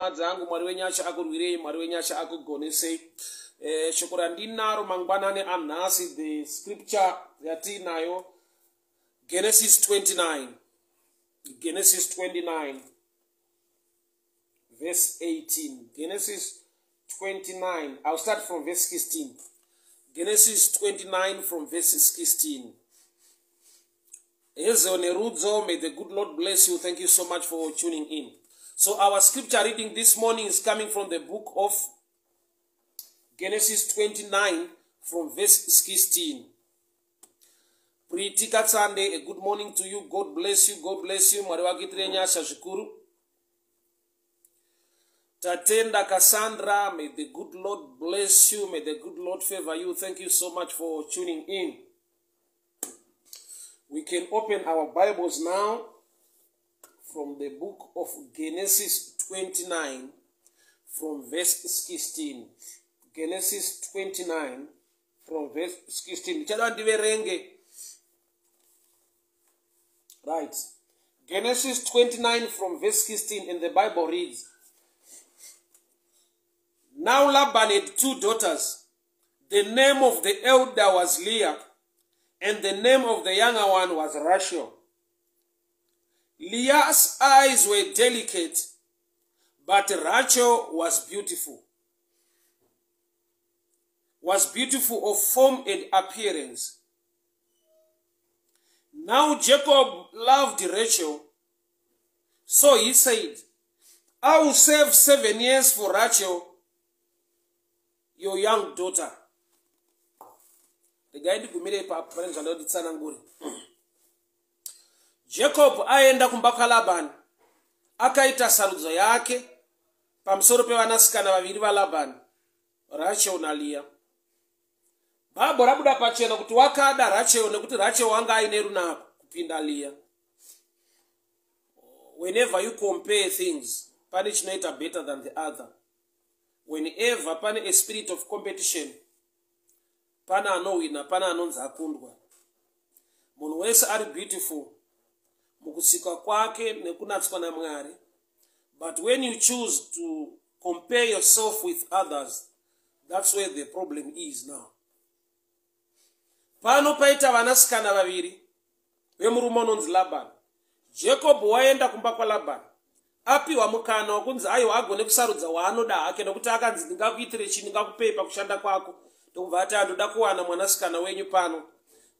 dzangu mwari wenyasha akurwirei mwari wenyasha akugonesei e, shoko randinaro mangwanani anhasi the scripture yatiinayo genesis 29 genesis 29 verse 18 genesis 29 i'll start from verse 16 genesis 29 from verse 16 Ezo Nerudzo, may the good Lord bless you. Thank you so much for tuning in. So, our scripture reading this morning is coming from the book of Genesis 29, from verse 16. Pretty Sunday, a good morning to you. God bless you. God bless you. Mariwakitire nyasha zvikuru. Tatenda Cassandra, may the good Lord bless you. May the good Lord favor you. Thank you so much for tuning in. We can open our Bibles now from the book of Genesis 29 from verse 16. Genesis 29 from verse 16. Ndichada. Right. Genesis 29 from verse 16 in the Bible reads Now Laban had two daughters. The name of the elder was Leah and the name of the younger one was Rachel. Leah's eyes were delicate, but Rachel was beautiful. Was beautiful of form and appearance. Now Jacob loved Rachel, so he said, I will save seven years for Rachel, your young daughter. regai ndigumire ipapo pane zvanda jacob aenda kumba kwalabhani akaita sarudzo yake pamusoro pevanasikana vaviri valabhani rachel naliya bhabho rabuda pachena kuti wakada rachel nekuti rachel wanga aine runako kupinda liya whenever you compare things pane chinoita better than the other. Whenever pane a spirit of competition pana anowina pana anonzi akundwa. Munhu wese ari beautiful mukusika kwake nekunatswa namwari but when you choose to compare yourself with others that's where the problem is now. Pano paita vanasikana vaviri vemurume unonzi labani jacob waenda kumba kwalabani apiwa mukana wakunzi aiwa agone kusarudza waanoda hake nokuti akanzi ndingakuitire chii? Ndingakupei pakushanda kwako ndokubva ati andoda kuwana mwanasikana wenyu pano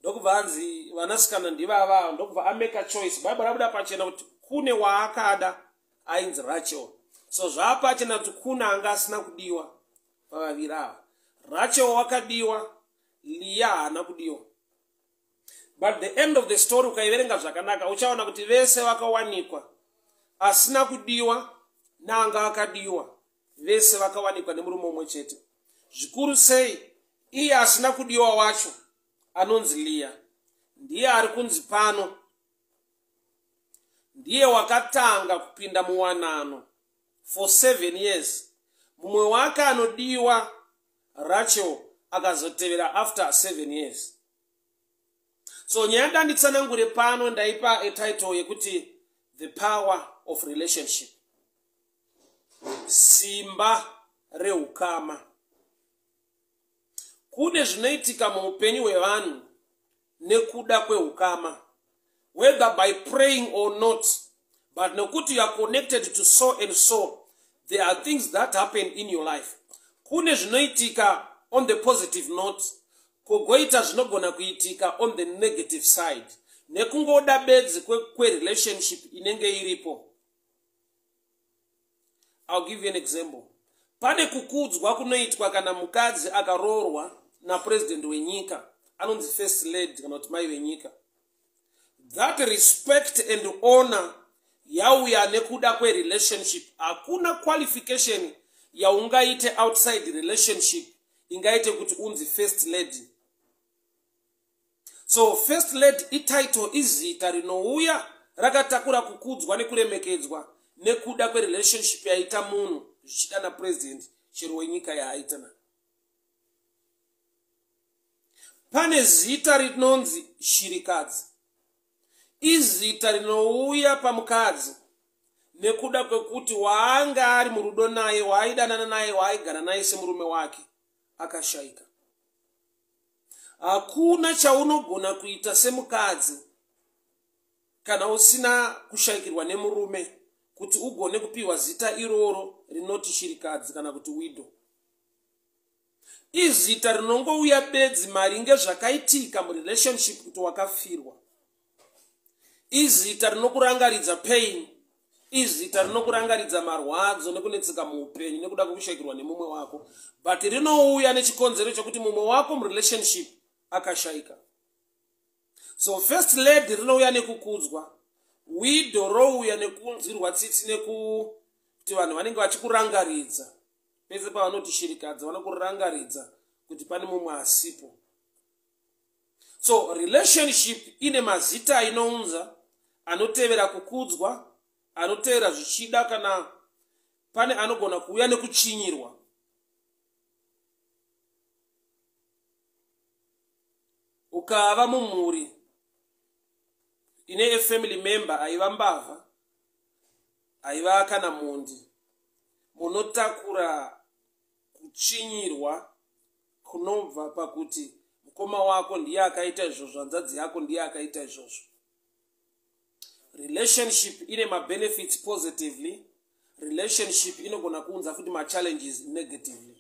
ndokubva anzi vanasikana ndivava ndokubva amake choice. Bhaibheri rabuda pachena kuti kune waakada ainzi rachel. So zvaapachena kuti kune anga asina kudiwa pavaviri ava. Rachel wakadiwa liya haana kudiwa. But the end of the story ukaiverenga zvakanaka uchaona kuti vese vakawanikwa. Asina kudiwa naanga akadiwa vese vakawanikwa nemurume umwe chete. Zvikuru sei iye asina kudiwa wacho anonzi liya ndiye ari kunzi pano. Ndiye wakatanga kupinda muwanano for seven years. Mumwe wake anodiwa rachel akazotevera after seven years. So nyaya danditsanangure pano ndaipa etitle yekuti the power of relationship. Simba reukama kune zvinoitika muupenyu hwevanhu nekuda kweukama whether by praying or not but nekuti you are connected to so and so there are things that happen in your life. Kune zvinoitika on the positive note kogoita zvinogona kuitika on the negative side. Nekungoda bedzi kwerelationship kwe inenge iripo. Ill give you an example. Pane kukudzwa kunoitwa kana mukadzi akaroorwa napurezidendi wenyika anonzi first lady kana kuti mai venyika that respect and honor yauya nekuda kwerelationship. Hakuna qualification yaungaite outside relationship ingaite kuti unzi first lady. So first lady ititle izita rinouya rakatakura kukudzwa nekuremekedzwa nekuda kwerelationship yaita munhu zvichida napurezidendi chero wenyika yaaitana pane zita rinonzi shirikadzi. Izita rinouya pamukadzi nekuda kwekuti waanga ari murudo naye waaidanana naye waaigara naye semurume wake akashayika hakuna chaunogona kuita semukadzi kana usina kushayikirwa nemurume kuti ugone kupiwa zita iroro rinoti shirikadzi kana kuti wido izita rinongouya bedzi maringe zvakaitika murelationship kuti wakafirwa. Izita rinokurangaridza pain izita rinokurangaridza marwadzo nekunetseka muupenyu nekuda kwekushayikirwa nemumwe wako but rinouya nechikonzero chokuti mumwe wako murelationship akashayika so first lady rinouya nekukudzwa wido rouya nekunzwirwa tsitsi nekuti vanhu vanenge vachikurangaridza pese pavanoti shirikadza vanokurangaridza kuti pane mumwe asipo. So relationship ine mazita inounza anotevera kukudzwa anotevera zvichida kana pane anogona kuuya nekuchinyirwa. Ukava mumhuri ine efamily member aiva mbavha aiva kana mundi munotakura kuchinyirwa kunobva pakuti mukoma wako ndiye akaita izvozvo hanzadzi yako ndiye akaita izvozvo. Relationship ine mabenefits positively relationship inogona kuunza futi machallenges negatively.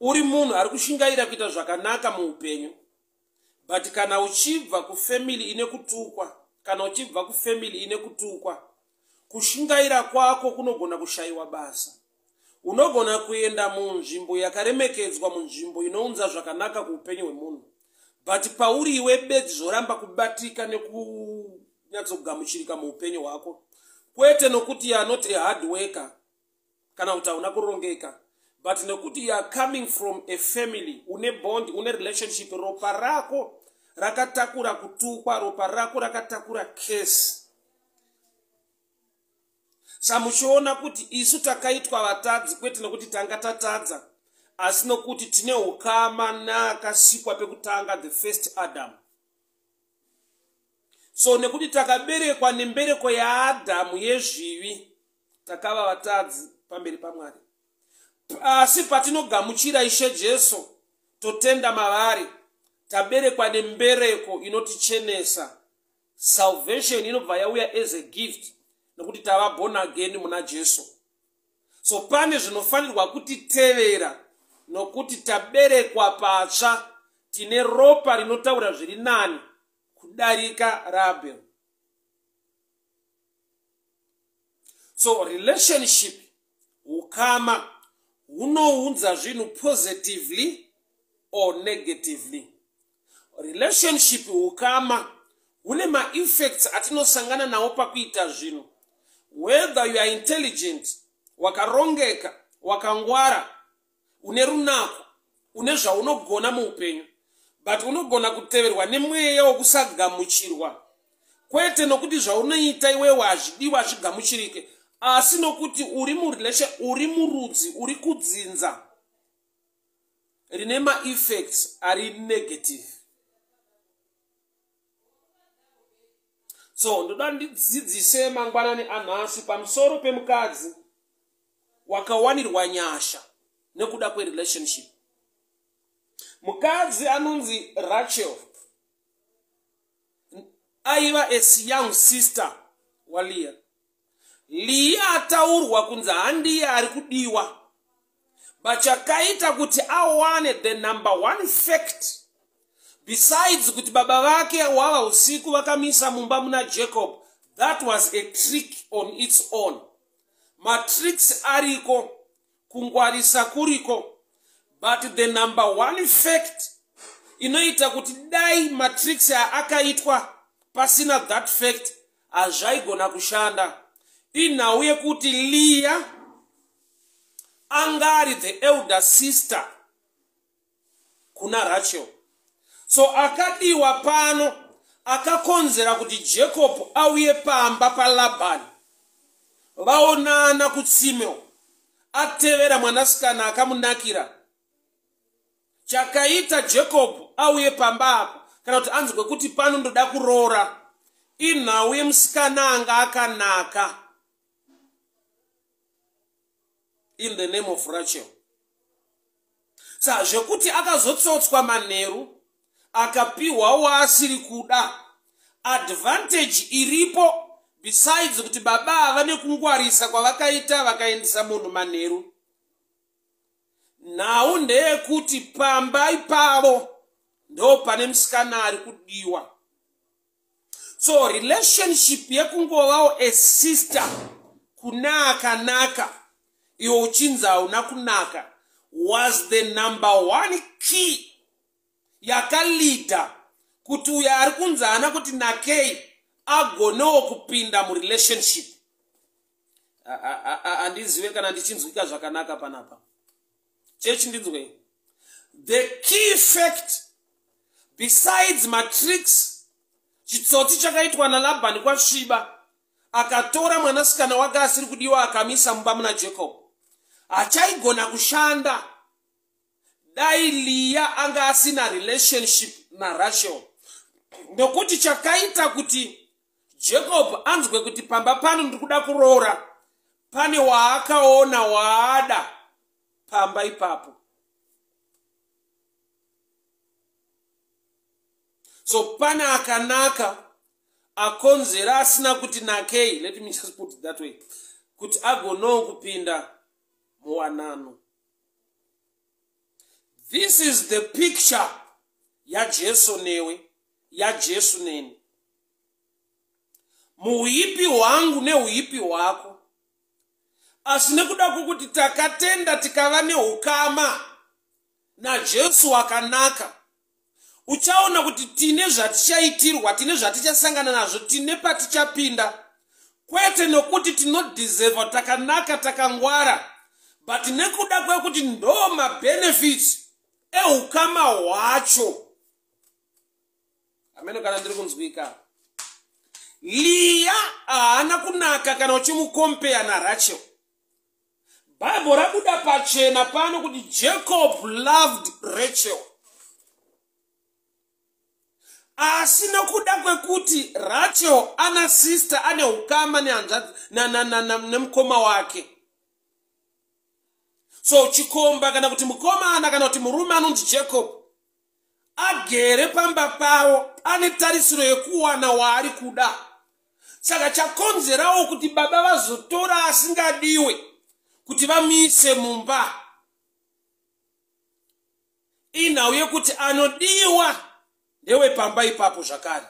Uri munhu ari kushingaira kuita zvakanaka muupenyu but kana uchibva kufamily ine kutukwa kana uchibva kufamily ine kutukwa kushingaira kwako kunogona kushayiwa basa. Unogona kuenda munzvimbo yakaremekedzwa munzvimbo inounza zvakanaka kuupenyu hwemunhu. But pauri iwe bedzi zvoramba kubatika nekunyatsogamuchirika muupenyu hwako. Kwete nokuti yanoti ahard worker kana kuti hauna kurongeka but nekuti youare coming from a family une bond une relationship. Ropa rako rakatakura kutukwa ropa rako rakatakura kesi samuchiona kuti isu takaitwa vatadzi kwete nekuti tanga tatadza asi nokuti tine ukama neakasikwa pekutanga the first adam. So nekuti takaberekwa nembereko yaadhamu yezvivi takava vatadzi pamberi pamwari. Asi patinogamuchira ishe jesu totenda mavari taberekwa nembereko inotichenesa. Salvation inobva yauya as a gift nokuti tava born again muna jesu. So pane zvinofanirwa kutitevera nokuti taberekwa patsva tine ropa rinotaura zviri nani kudarika rabel. So relationship ukama hunounza zvinhu positively or negatively. Relationship ukama hune maeffects atinosangana nawo pakuita zvinhu whether you are intelligent wakarongeka wakangwara une runako une zvaunogona muupenyu but unogona kuteverwa nemweya wokusagamuchirwa. Kwete nokuti zvaunoita iwewe hazvidiwa hazvigamuchirike asi nokuti uri murelation uri murudzi uri kudzinza. Rine maeffects ari negative so ndoda ndidzidzise mangwanani anhasi pamusoro pemukadzi wakawanirwa nyasha nekuda kwerelationship. Mukadzi anonzi rachel aiva asiyoung sister waliya liya ataurwa kunzi handiye ari kudiwa. Bachakaita kuti awane the number one fact besides kuti baba vake wava usiku vakamisa mumba muna jacob that was a trick on its own. Matricks ariko kungwarisa kuriko but the number one fact inoita kuti dai matricks akaitwa pasina that fact hazvaigona kushanda. Inhau yekuti liya anga ari the elder sister kuna rachel so akadiwa pano akakonzera kuti jacob auye pamba palabhani vaonana kutsime atevera mwanasikana akamunakira. Chakaita jacob auye pamba apo kana kuti anzi kwekuti pano ndoda kuroora inhau yemusikana anga akanaka. In the name of rachel. Sa zvekuti akazotsotswa manheru akapiwawo asiri kuda. Advantage iripo besides kuti baba ava nekungwarisa kwavakaita vakaendesa munhu manheru. Nhau ndeyekuti pamba ipavo ndo pane musikana ari kudiwa. So relationship yekungovawo asister kuna akanaka iwe uchinzi hauna kunaka. Was the number one key yakalidha kuti uyo ari kunzi haana kuti nakei agonewo kupinda murelationship. Handizive kana ndichinzwika zvakanaka panapa. Chechi ndinzwei the key fact besides matrix chitsotsi chakaitwa nalabhani kwasviba akatora mwanasikana wake asiri kudiwa akamisa mumba muna jacob hachaigona kushanda dai liya anga asina relationship narachel nokuti chakaita kuti jacob anzwe kuti pamba pano ndiri kuda kuroora. Pane waakaona waada pamba ipapo. So pane akanaka akonzera asina kuti nakei. Let me just put it that way. Kuti agonowo kupinda muwanano this is the picture yajesu newe yajesu neni muuipi hwangu neuipi hwako asi nekuda kwokuti takatenda tikava neukama. Najesu wakanaka uchaona kuti tine zvatichaitirwa tine zvatichasangana nazvo tine patichapinda. Kwete nokuti tinodhizevha takanaka takangwara. But nekuda kwekuti ndo mabenefits eukama hwacho ameno kana ndiri kunzwika liya haana kunaka kana uchimukompeya narachel bhaibheri rabuda pachena pano kuti jacob loved rachel asi nokuda kwekuti rachel ana sister ane ukama nemukoma wake so chikomba kana kuti mukomana kana kuti murume anonzi jacob agere pamba pavo ane tarisiro yekuwana waari kuda. Saka chakonzerawo kuti baba vazotora asingadiwe kuti vamuise mumba. Inhau yekuti anodiwa ndewepamba ipapo zvakare.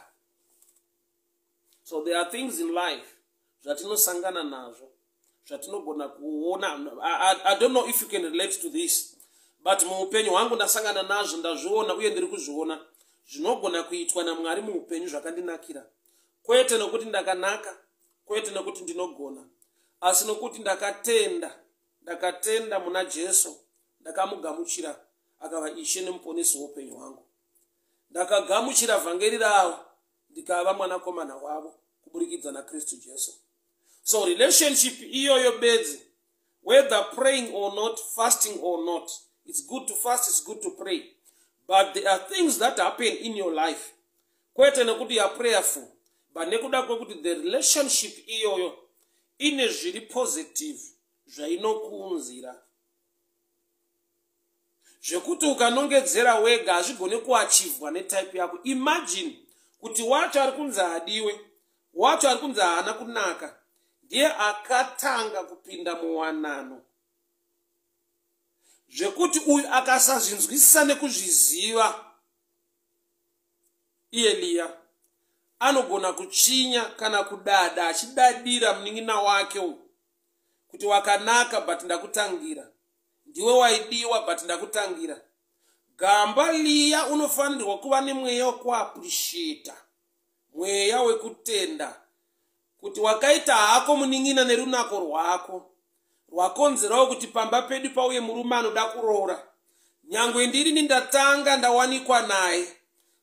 So there are things in life zvatinosangana nazvo zvatinogona kuona. I, I don't know if you can relate to this but muupenyu hwangu ndasangana nazvo ndazviona uye ndiri kuzviona. Zvinogona kuitwa namwari muupenyu zvakandinakira. Kwete nokuti ndakanaka kwete nokuti ndinogona. Asi nokuti ndakatenda ndakatenda muna jesu ndakamugamuchira akava ishe nemuponesi woupenyu hwangu. Ndakagamuchira vhangeri ravo ndikava mwanakomana wavo kuburikidza nakristu jesu so relationship iyoyo bedzi whether praying or not fasting or not it's good to fast it's good to pray. But there are things that happen in your life. Kwete nekuti youare prayerful but nekuda kwekuti the relationship iyoyo ine zviri positive zvainokuunzira zvekuti ukanongedzera wega hazvigone kuachivhwa netype yako. Imagine kuti wacho ari kunzi hadiwe wacho ari kunzi haana kunaka ndiye akatanga kupinda muwanano. Zvekuti uyu akasazvinzwisisa nekuzviziva iye liya anogona kuchinya kana kudada achidadira munin'ina wake uyu kuti wakanaka but ndakutangira. Ndiwe waidiwa but ndakutangira. Gamba liya unofanirwa kuva nemweya wekuapurisheta mweya wekutenda kuti wakaita hako munin'ina nerunako rwako. Rwakonzerawo kuti pamba pedu pauye murume anoda kuroora. Nyangwe ndirini ndatanga ndawanikwa naye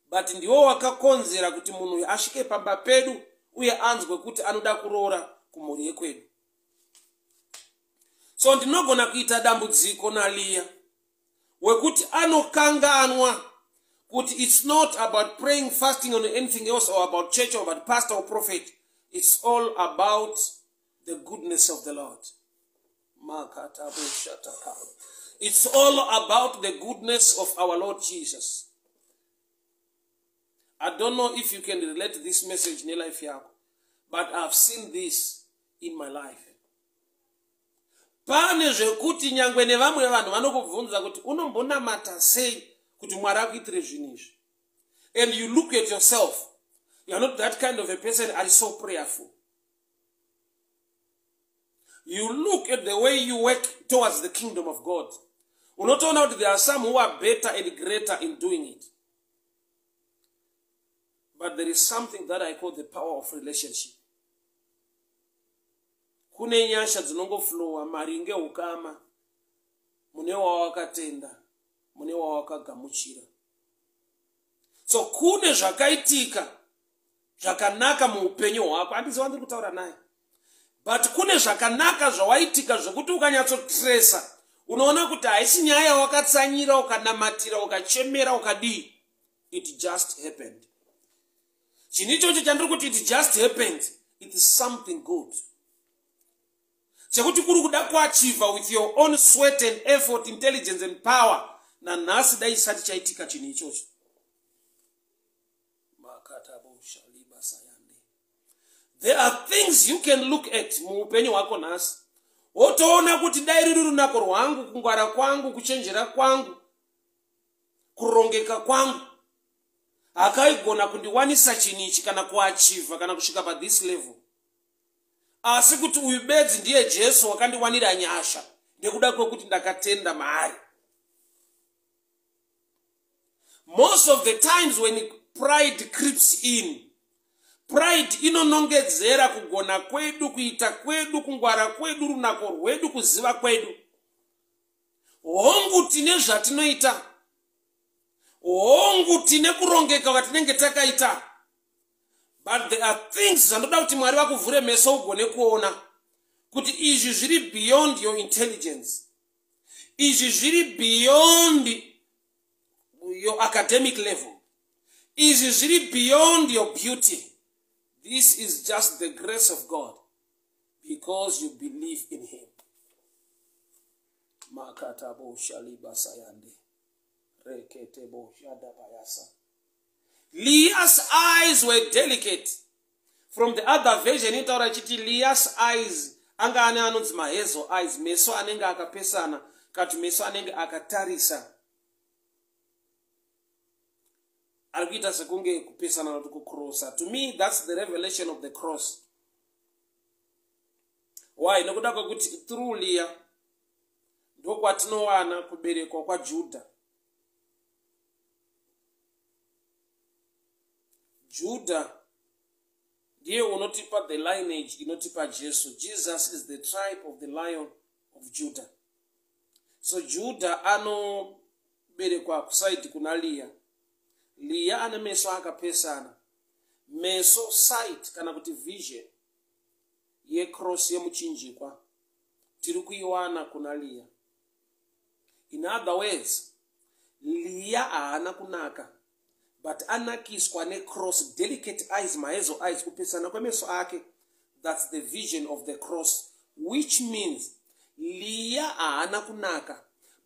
but ndiwo wakakonzera kuti munhu uyu asvike pamba pedu uye anzwe kuti anoda kuroora kumhuri yekwedu. So ndinogona kuita dambudziko naliya wekuti anokanganwa kuti it's not about praying fasting or anything else or about church or about pastor or prophet it's all about the goodness of the lord. It's all about the goodness of our lord jesus. I don't know if you can relate this message nelife yako but i've seen this in my life. Pane zvekuti nyangwe nevamwe vanhu vanokubvunza kuti unombonamata sei kuti mwari akuitire zvinhu izvi? And you look at yourself youare not that kind of a person are so prayerful? You look at the way you work towards the kingdom of god. Unotoona kuti there are some who are better and greater in doing it. But there is something that i call the power of relationship. Kune nyasha dzinongoflowa maringe ukama mune wawakatenda mune wawakagamuchira. So kune zvakaitika zvakanaka muupenyu hwako. Handiziva ndiri kutaura naye. But kune zvakanaka zvawaitika zvokuti ukanyatsotresa. Unoona kuti haisi nyaya yawakatsanyira ukanamatira ukachemera ukadii. It just happened. Chinhu ichocho chandiri kuti it just happened it is something good. Chekuti kuri kuda kuachievha with your own sweat and effort intelligence and power nanhasi dai chisati chaitika chinhu ichocho there are things you can look at muupenyu hwako nhasi. Wotoona kuti dai riri runako rwangu kungwara kwangu kuchenjera kwangu kurongeka kwangu. Hakaigona kundiwanisa chinhu ichi kana kuachivha kana kusvika pathis level. Asi kuti uyu bedzi ndiye jesu wakandiwanira nyasha ndekuda kwekuti ndakatenda maari. Most of the times when pride creeps in pride inonongedzera kugona kwedu kuita kwedu kungwara kwedu runako rwedu kuziva kwedu. Hongu tine zvatinoita. Hongu tine kurongeka kwatinenge takaita. But there are things zvandoda kuti mwari vakuvhure meso ugone kuona kuti izvi zviri beyond your intelligence. Izvi zviri beyond your academic level. Izvi zviri beyond your beauty this is just the grace of god because you believe in him. Makataboshalibasayande reketeboshadabayasa leah's eyes were delicate. From the other version itaura ichiti leah's eyes anga ane anonzi mahezo eyes meso anenge akapesana kati meso anenge akatarisa ari kuita sekunge kupesana kuti kukrosa to me thats the revelation of the cross. Why? Nekuda kwekuti through leah ndokwatinowana kuberekwa kwajudha judha ndiye unotipa the lineage inotipa jesu. Jesus is the tribe of the lion of judah so judha anoberekwa kusaidi kuna liya liya ane meso akapesana. Meso sight kana kuti vision yecross yemuchinjikwa tiri kuiwana kuna liya. In other words liya haana kunaka but anakiswa necross delicate eyes mahezo eyes kupesana kwemeso ake. Thats the vision of the cross which means liya haana kunaka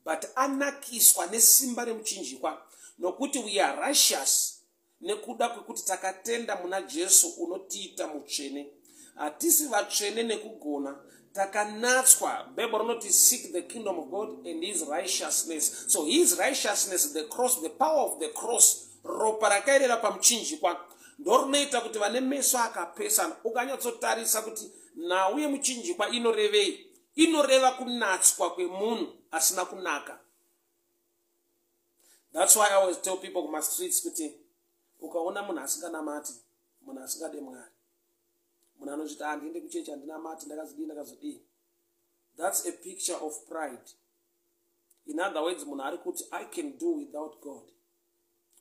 but anakiswa nesimba remuchinjikwa nokuti we are righteous. Nekuda kwekuti takatenda muna jesu unotiita mutsvene. Hatisi vatsvene nekugona. Takanatswa. Bhaibheri rinoti seek the kingdom of god and his righteousness. So his righteousness the cross the power of the cross ropa rakaerera pamuchinjikwa. Ndo rinoita kuti vane meso akapesana. Ukanyatsotarisa kuti nhau yemuchinjikwa inorevei. Inoreva kunatswa kwemunhu asina kunaka thats why i always tell people kumastreets kuti ukaona munhu asinganamati munhu asingade mwari. Munhu anozviti handiende kuchechi handinamati ndakazodii ndakazodii. Thats a picture of pride. In other words munhu ari kuti i can do without god.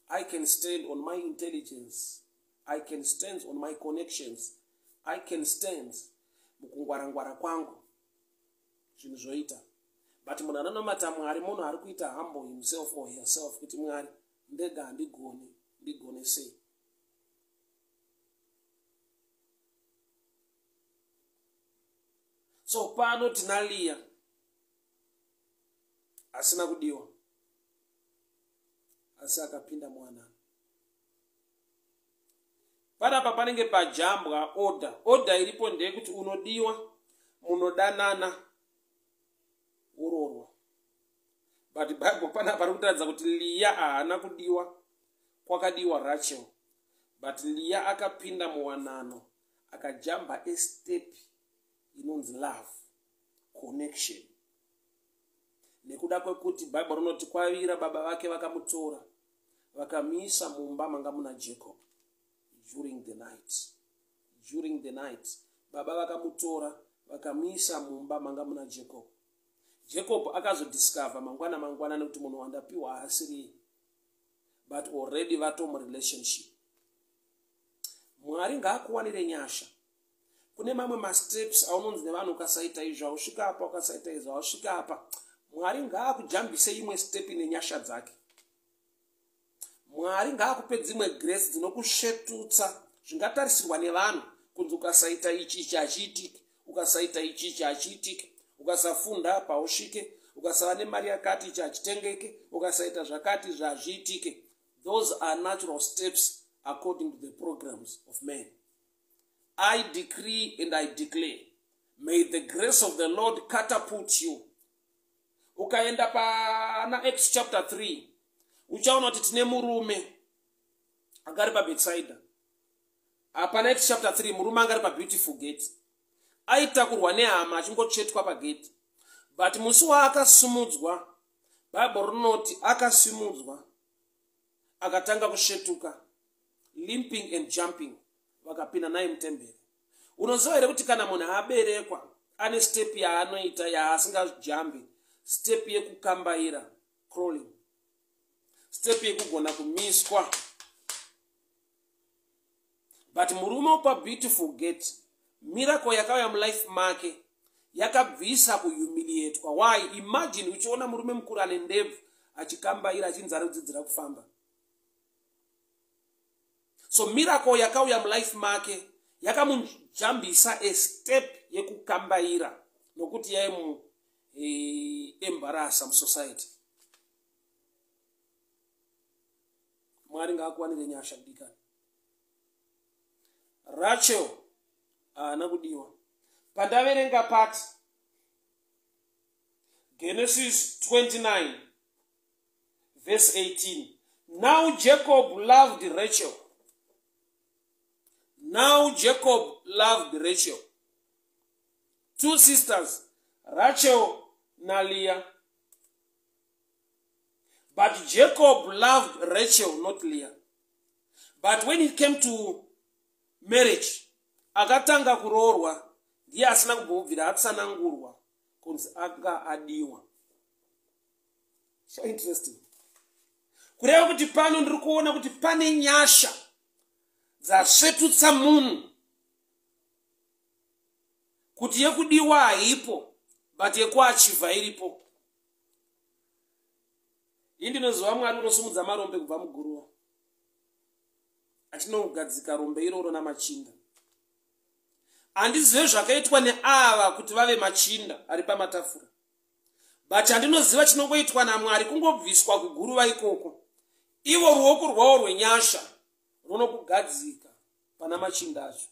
I can stand on my intelligence. I can stand on my connections. I can stand mukungwarangwara kwangu. Zvinhu zvoita but munhu anonamata mwari munhu ari kuita humble himself or herself kuti mwari ndega handigoni ndigone sei. So pano tina liya asina kudiwa. Asi akapinda muwanano panapa panenge pajambwa oda oda iripo ndeyekuti unodiwa munodanana but bible panapa pari kutaridza kuti liya haana kudiwa kwakadiwa rachel. But liya akapinda muwanano akajamba estepi inonzi love connection. Nekuda kwekuti bhaibheri rinoti kwavira baba vake vakamutora vakamuisa mumba manga muna jacob during the night. During the night baba vakamutora vakamuisa mumba manga muna jacob jacob akazodiscover mangwana mangwana nekuti munhu wandapiwa haasiri but already vatomurelationship mwari ngaakuwanire nyasha. Kune mamwe masteps aunonzi nevanhu ukasaita izvi ausvika apa ukasaita izvi ausvika apa. Mwari ngaakujambise imwe step nenyasha dzake. Mwari ngaakupe dzimwe grace dzinokusvetutsa zvingatarisirwa nevanhu kunzi ukasaita ichi ichi hachiitiki ukasaita ichi ichi hachiitiki ukasafunda pausvike ukasava nemari yakati ichi hachitengeke ukasaita zvakati zvazviitike. Those are natural steps according to the programs of men. I decree and I declare, may the grace of the Lord catapult you. ukaenda pana acts chapter 3 uchaona kuti tine murume anga ari pabetsaida pana acts chapter 3 murume anga ari pabeautiful gate aitakurwa nehama achingotsvetwa pagate but musi waakasumudzwa bhaibheri rinoti akasimudzwa akatanga kusvetuka limping and jumping vakapinda naye mutemberi. Unoziva here kuti kana munhu aberekwa ane step yaanoita yaasingajambi step yekukambaira crawling step yekugona kumiswa. But murume upa beautiful gate miracle yakauya mulife make yakabvisa kuhumiliatwa. Why? Imagine uchiona murume mukuru ane ndebvu achikambaira achinzi ari kudzidzira kufamba. So miracle yakauya mulife make yakamujambisa estep yekukambaira nokuti yaimuembarasa e, musociety. Mwari ngaakuwanire nyasha kudikani rachel haana kudiwa pandaverenga pati genesis 29 verse 18 now jacob loved rachel Now Jacob loved Rachel. Two sisters, Rachel Leah. But Jacob loved Rachel, not Leah. But when it came to marriage, akatanga kuroorwa ndiye asina kumbobvira atsanangurwa kunzi anga adiwa. Interesting. Kureva kuti pano ndiri kuona kuti pane nyasha dzasvetutsa munhu kuti yekudiwa haipo but yekuachivha iripo. Ii ndinoziva mwari unosumudza marombe kubva muguruva. Achinogadzika rombe iroro namachinda handizive zvakaitwa neava kuti vave machinda ari pamatafura. But handinoziva chinongoitwa namwari kungobviswa kuguruva ikoko ivo ruoko rwavo rwenyasha runokugadzika pana machinda acho.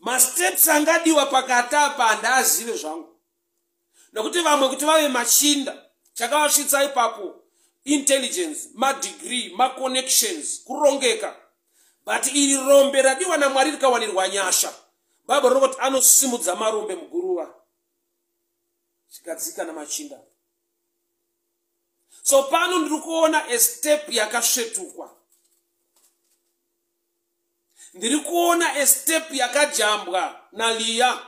Masteps angadiwa pakati apa handaazive zvangu. Nokuti vamwe kuti vave machinda chakavasvitsa ipapo intelligence madegree maconnections kurongeka. But iri rombe radiwa namwari rikawanirwa nyasha bhaibheri rinokoti anosimudza marombe muguruva chikadzika namachinda so pano ndiri kuona estep yakasvetukwa. Ndiri kuona estep yakajambwa naliya.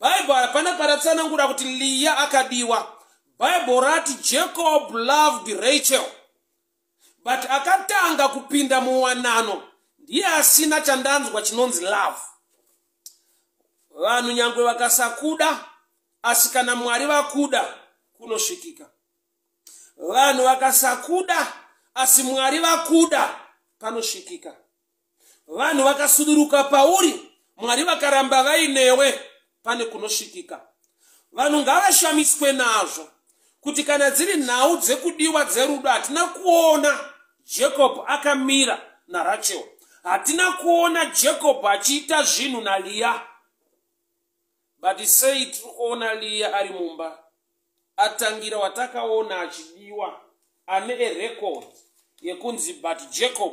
Bhaibheri hapana paratsanangura kuti liya akadiwa. Bhaibheri rati jacob loved rachel. But akatanga kupinda muwanano ndiye asina chandanzwa chinonzi love vanhu nyange vakasakuda asi kana mwari vakuda kunosvikika vanhu vakasakuda asi mwari vakuda panosvikika vanhu vakasuduruka pauri mwari vakaramba vainewe pane kunosvikika vanhu ngavashamiswe nazvo kuti kana dziri nhau dzekudiwa dzerudo hatina kuona jekobho akamira narachel. Hatina kuona jekobho achiita zvinhu naliya but sei tiri kuona liya ari mumba atangira watakaona achidiwa ane erekod yekunzi but jacob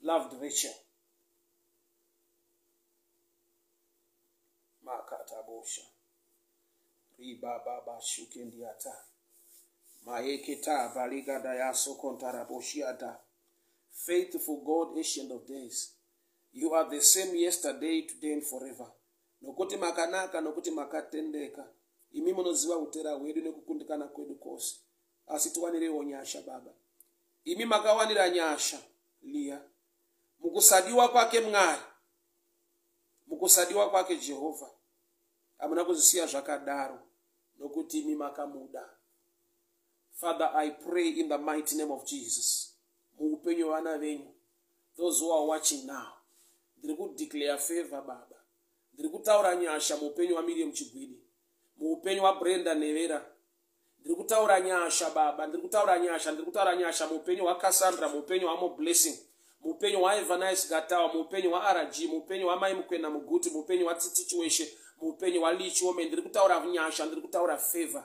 loved rachel. Makatabosha ribababashukendiata maeketa valigada yasokontaraboshiata faithful god ancient of days. You are the same yesterday today and forever nokuti makanaka nokuti makatendeka. Imi munoziva utera hwedu nekukundikana kwedu kwose. Asi tiwanirewo nyasha baba. Imi makawanira nyasha liya mukusadiwa kwake mwari. Mukusadiwa kwake jehovha hamuna kuzisiya zvakadaro nokuti imi makamuda. Father i pray in the mighty name of jesus. Muupenyu hwevana venyu those who are watching now ndiri kudeclare favor baba ndiri kutaura nyasha muupenyu hwamiriam chigwidi muupenyu hwabrenda nevera. Ndiri kutaura nyasha baba ndiri kutaura nyasha ndiri kutaura nyasha muupenyu hwakasandra muupenyu hwamo blessing muupenyu hwaevanice gatawa muupenyu hwarg muupenyu hwamai mukwena muguti muupenyu hwatsitichi weshe muupenyu hwalichiome ndiri kutaura nyasha ndiri kutaura favor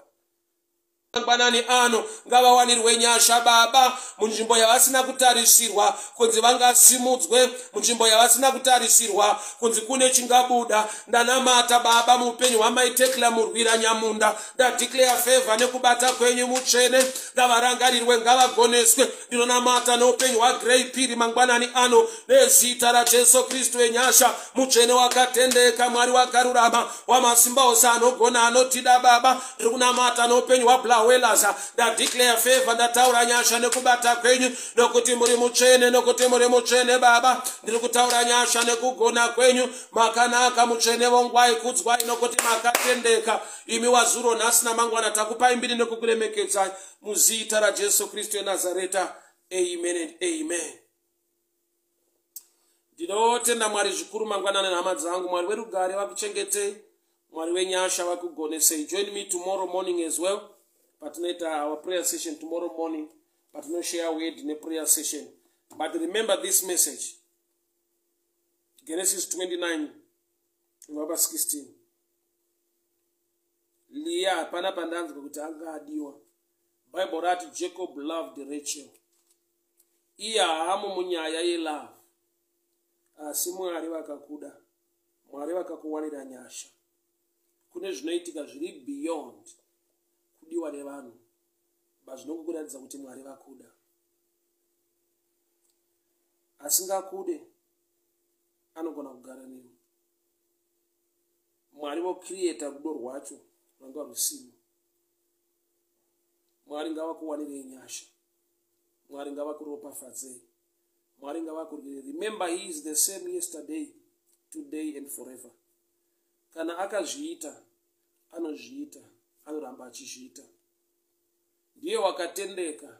mangwanani ano ngavawanirwe nyasha baba munzvimbo yavasina kutarisirwa kunzi vangasimudzwe munzvimbo yavasina kutarisirwa kunzi kune chingabuda. Ndanamata baba muupenyu hwamaitekla murwira nyamunda. Ndadeclare fevha nekubata kwenyu mutsvene. Ngavarangarirwe ngavagoneswe. Ndinonamata noupenyu hwagrei piri mangwanani ano nezita rajesu kristu enyasha. Mutsvene wakatendeka mwari wakarurama wamasimba ose anogona anotida baba. Ndiri kunamata noupenyu hwabla welaza ndadeclare favor ndataura nyasha nekubata kwenyu nokuti muri mutsvene nokuti muri mutsvene baba. Ndiri kutaura nyasha nekugona kwenyu. Makanaka mutsvene vongwai kudzwai nokuti makatendeka. Imi wazuro nhasi namangwana takupai mbiri nekukuremekedzai muzita rajesu kristu enazareta amen and amen. Ndinotenda mwari zvikuru mangwanani nhama dzangu mwari werugare vakuchengetei mwari wenyasha vakugonesei. Join me tomorrow morning as well patinoita our prayer session tomorrow morning patinoshare word neprayer session. But remember this message. Genesis 29 vapa 16 liya hapana pandanzwa kuti anga adiwa. Bible rati jacob loved rachel. Iye haamo munyaya yelove asi mwari vakakuda mwari vakakuwanira nyasha. Kune zvinoitika zviri beyond kudiwa nevanhu bazvinongokuratidza kuti mwari vakuda. Asingakude anogona kugara newe. Mwari vokrieta rudo rwacho rwanga rusimo mwari ngavakuwanirei nyasha. Mwari ngavakuropafadzei. Mwari ngavakurwire remember he is the same yesterday today and forever. Kana akazviita anozviita anoramba achizviita ndiye wakatendeka.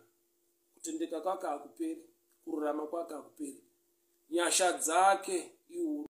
Kutendeka kwake hakuperi. Kururama kwake hakuperi. Nyasha dzake ihuru